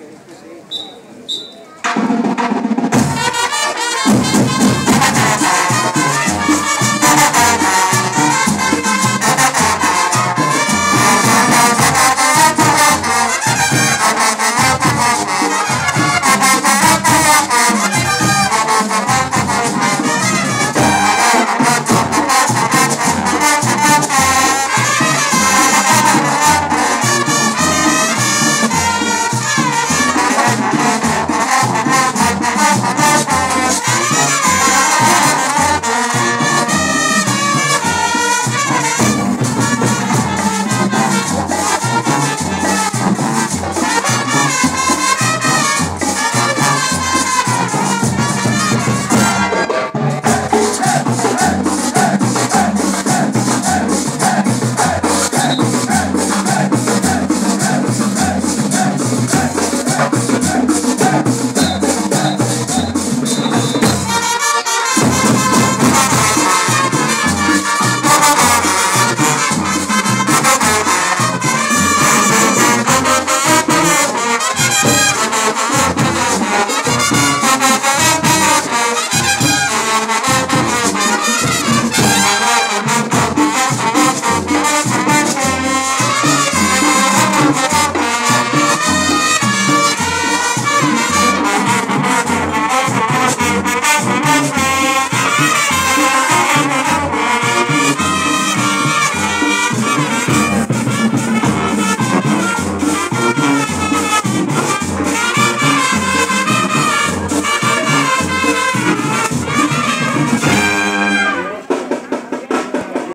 querem poder.